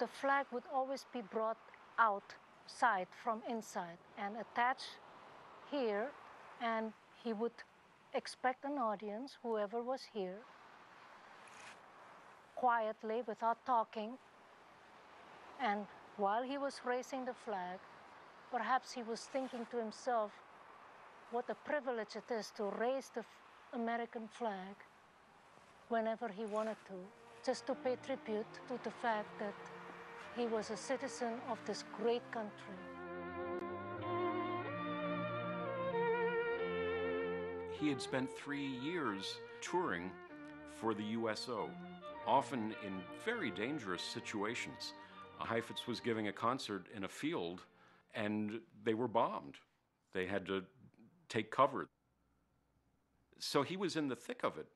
the flag would always be brought outside from inside and attached here, and he would expect an audience, whoever was here, quietly without talking. And while he was raising the flag, perhaps he was thinking to himself what a privilege it is to raise the American flag whenever he wanted to, just to pay tribute to the fact that he was a citizen of this great country. He had spent three years touring for the USO, often in very dangerous situations. Heifetz was giving a concert in a field and they were bombed. They had to take cover. So he was in the thick of it.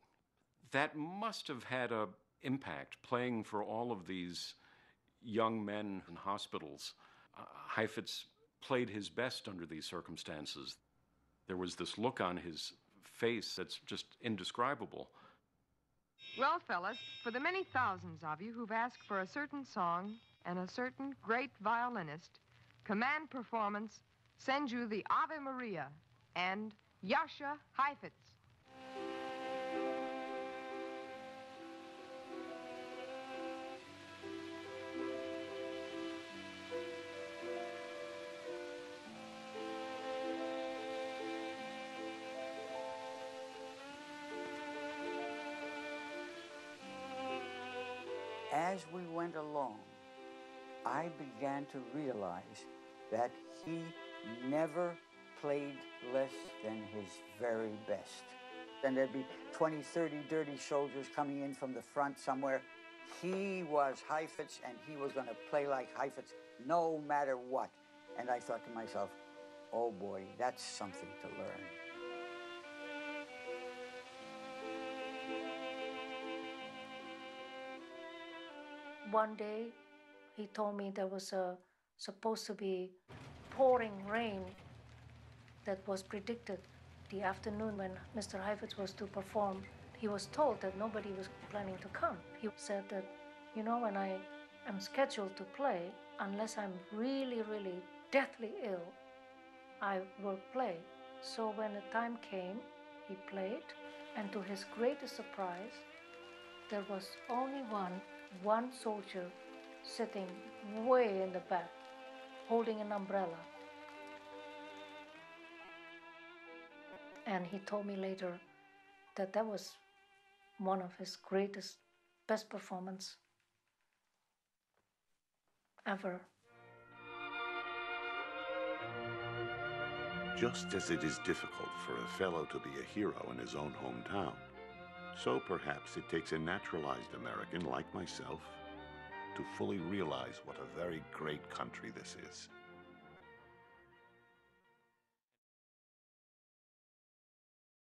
That must have had an impact playing for all of these young men in hospitals. Uh, Heifetz played his best under these circumstances. There was this look on his face that's just indescribable. Well, fellas, for the many thousands of you who've asked for a certain song and a certain great violinist, Command Performance sends you the Ave Maria and Jascha Heifetz. As we went along, I began to realize that he never played less than his very best. And there'd be 20, 30 dirty soldiers coming in from the front somewhere. He was Heifetz, and he was going to play like Heifetz no matter what. And I thought to myself, oh boy, that's something to learn. One day, he told me there was a supposed to be pouring rain that was predicted the afternoon when Mr. Heifetz was to perform. He was told that nobody was planning to come. He said that, you know, when I am scheduled to play, unless I'm really, really deathly ill, I will play. So when the time came, he played, and to his greatest surprise, there was only one, one soldier sitting way in the back, holding an umbrella. And he told me later that that was one of his greatest, best performance ever. Just as it is difficult for a fellow to be a hero in his own hometown, so perhaps it takes a naturalized American like myself to fully realize what a very great country this is.